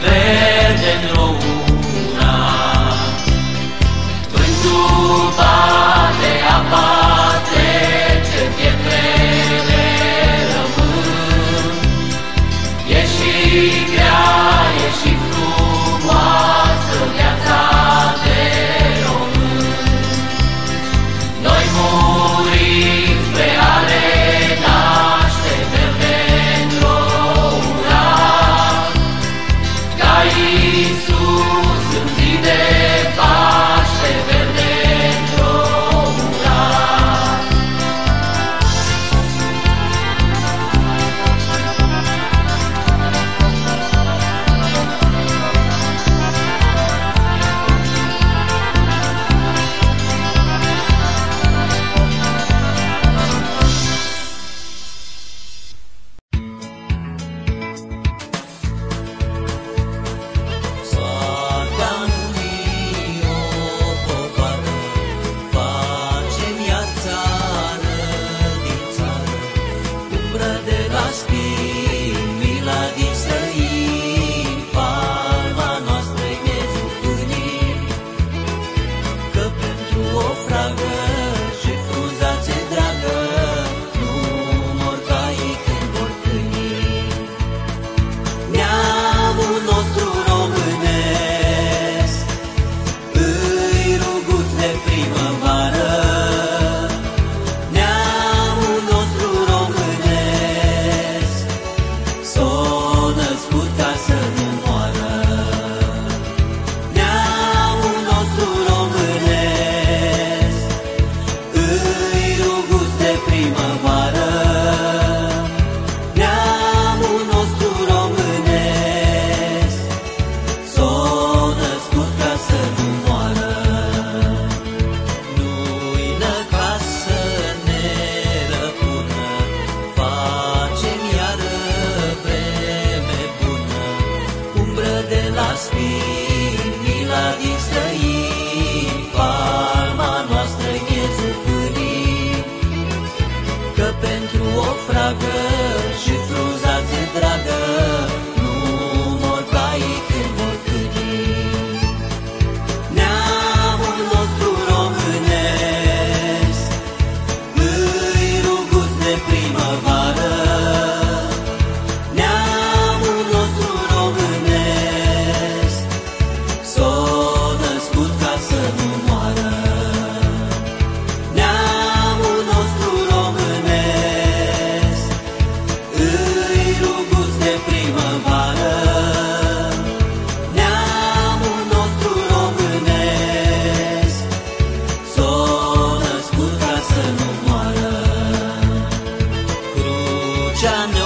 verde Jana.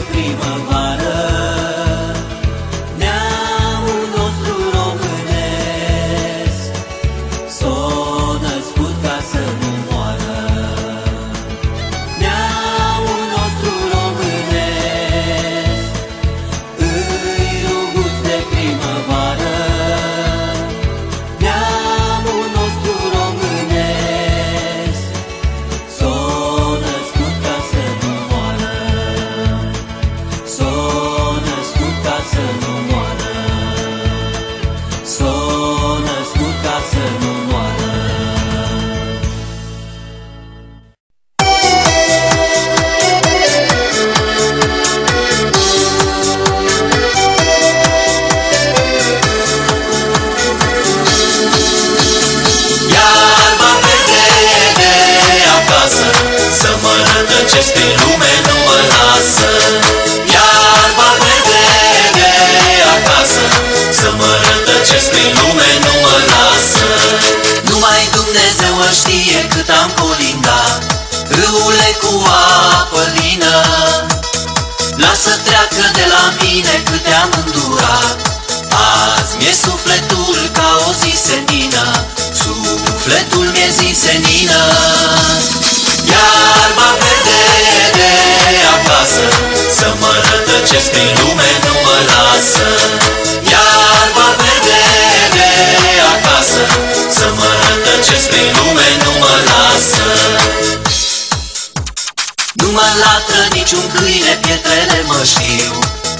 primavera. rătăcesc din lume nu mă lasă. Iar bate de, de acasă Să mă rătăcesc din lume nu mă lasă. Numai Dumnezeu știe cât am colindat Râule cu apă lină. Lasă treacă de la mine câte am îndurat. Azi mi-e sufletul ca o zi senină Sufletul mi-e zi senină. Să mă rătăcesc prin lume nu mă lasă. Iarba verde de acasă Să mă rătăcesc prin lume nu mă lasă. Nu mă latră niciun câine, pietrele mă știu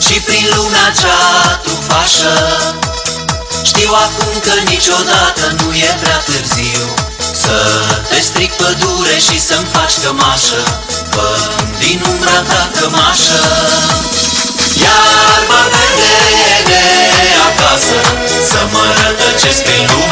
Și prin lumea cea trufașă. Știu acum că niciodată nu e prea târziu Să te stric pădure și să-mi faci cămașă. Fă din umbra ta cămașă. Iarba verde de acasă Să mă rătăcesc prin lume. nu mă lasă